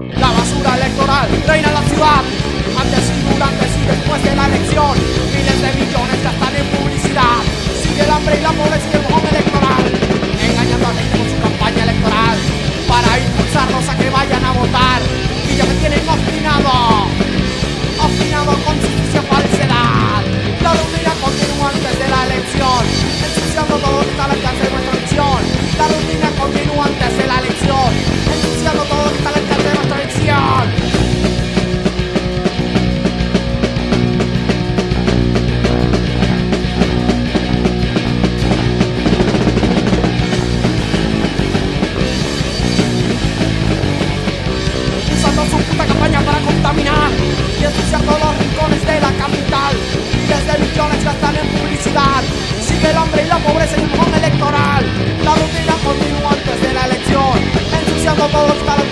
La basura electoral reina la ciudad. Antes y durante y después de la elección. Miles de millones gastan en publicidad. Sigue el hambre y la pobreza puta campaña para contaminar y ensuciar todos los rincones de la capital. Miles de millones gastan en publicidad. Sigue el hambre y la pobreza en el electoral. La rutina continúa antes de la elección, ensuciando todo lo